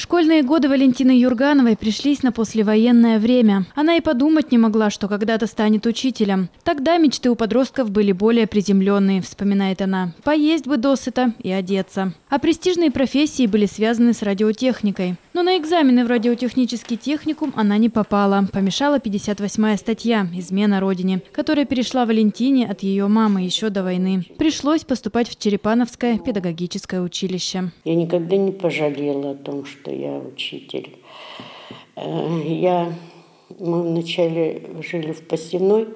Школьные годы Валентины Юргановой пришлись на послевоенное время. Она и подумать не могла, что когда-то станет учителем. Тогда мечты у подростков были более приземленные, вспоминает она. Поесть бы досыта и одеться. А престижные профессии были связаны с радиотехникой. Но на экзамены в радиотехнический техникум она не попала. Помешала 58-я статья «Измена Родине», которая перешла Валентине от ее мамы еще до войны. Пришлось поступать в Черепановское педагогическое училище. Я никогда не пожалела о том, что я учитель. Э, я, мы вначале жили в Посиной,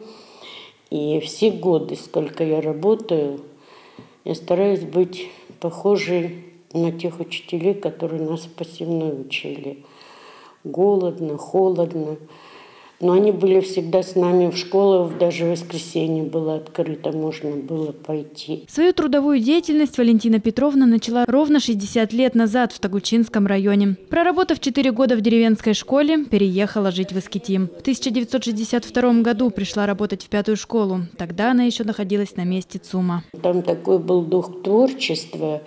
и все годы, сколько я работаю, я стараюсь быть похожей на тех учителей, которые нас в посевной учили. Голодно, холодно. Но они были всегда с нами в школу, даже в воскресенье было открыто, можно было пойти. Свою трудовую деятельность Валентина Петровна начала ровно 60 лет назад в Тагучинском районе. Проработав 4 года в деревенской школе, переехала жить в Искитим. В 1962 году пришла работать в пятую школу. Тогда она еще находилась на месте ЦУМа. Там такой был дух творчества,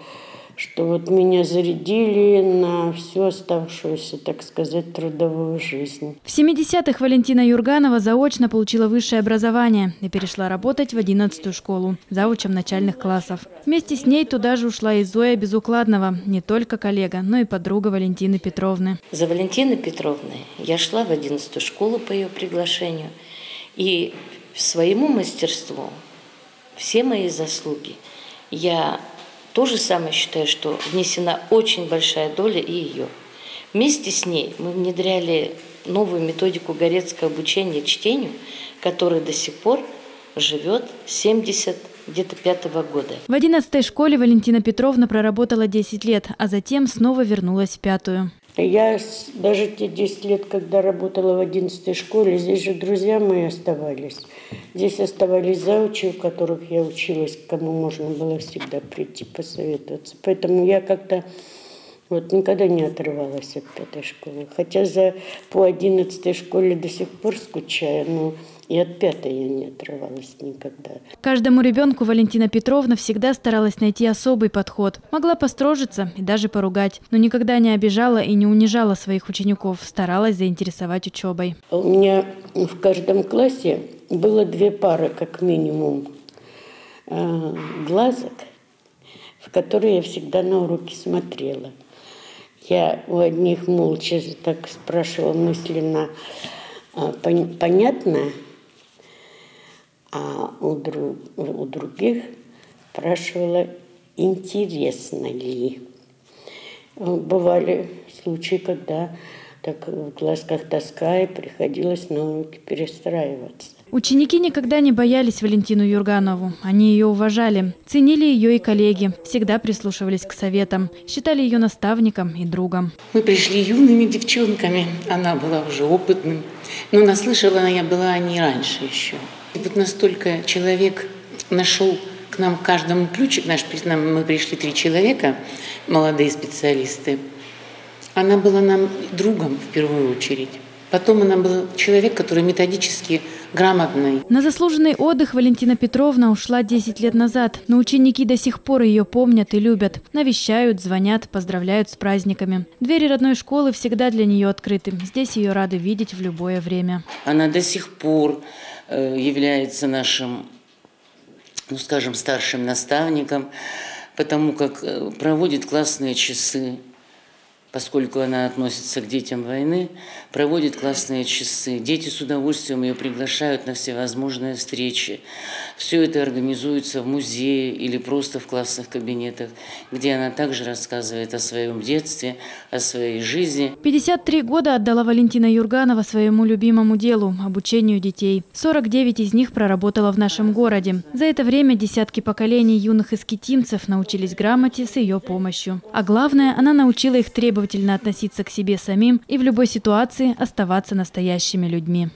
что вот меня зарядили на всю оставшуюся, так сказать, трудовую жизнь. В 70-х Валентина Юрганова заочно получила высшее образование и перешла работать в 11-ю школу, заучем начальных классов. Вместе с ней туда же ушла и Зоя Безукладного, не только коллега, но и подруга Валентины Петровны. За Валентиной Петровной я шла в 11-ю школу по ее приглашению, и своему мастерству все мои заслуги я то же самое считаю, что внесена очень большая доля и ее. Вместе с ней мы внедряли новую методику горецкого обучения чтению, которая до сих пор живет 70 где-то пятого года. В 11 школе Валентина Петровна проработала 10 лет, а затем снова вернулась в пятую. Я даже те 10 лет, когда работала в 11 школе, здесь же друзья мои оставались. Здесь оставались заучи, у которых я училась, к кому можно было всегда прийти посоветоваться. Поэтому я как-то вот никогда не отрывалась от этой школы. Хотя за по 11 школе до сих пор скучаю, но и от пятой я не отрывалась никогда. Каждому ребенку Валентина Петровна всегда старалась найти особый подход. Могла построжиться и даже поругать, но никогда не обижала и не унижала своих учеников, старалась заинтересовать учебой. У меня в каждом классе было две пары, как минимум, э, глазок, в которые я всегда на уроки смотрела. Я у одних молча так спрашивала мысленно, «А, понятно, а у, друг, у других спрашивала, интересно ли. Бывали случаи, когда так в глазках тоска и приходилось на уроки перестраиваться. Ученики никогда не боялись Валентину Юрганову. Они ее уважали, ценили ее и коллеги, всегда прислушивались к советам, считали ее наставником и другом. Мы пришли юными девчонками, она была уже опытным, но наслышала я была не раньше еще. И вот настолько человек нашел к нам каждому ключик, наш, мы пришли три человека, молодые специалисты, она была нам другом в первую очередь. Потом она была человек, который методически грамотный. На заслуженный отдых Валентина Петровна ушла 10 лет назад, но ученики до сих пор ее помнят и любят. Навещают, звонят, поздравляют с праздниками. Двери родной школы всегда для нее открыты. Здесь ее рады видеть в любое время. Она до сих пор э, является нашим, ну скажем, старшим наставником, потому как э, проводит классные часы поскольку она относится к детям войны, проводит классные часы. Дети с удовольствием ее приглашают на всевозможные встречи. Все это организуется в музее или просто в классных кабинетах, где она также рассказывает о своем детстве, о своей жизни. 53 года отдала Валентина Юрганова своему любимому делу – обучению детей. 49 из них проработала в нашем городе. За это время десятки поколений юных эскетимцев научились грамоте с ее помощью. А главное, она научила их требовать требовательно относиться к себе самим и в любой ситуации оставаться настоящими людьми.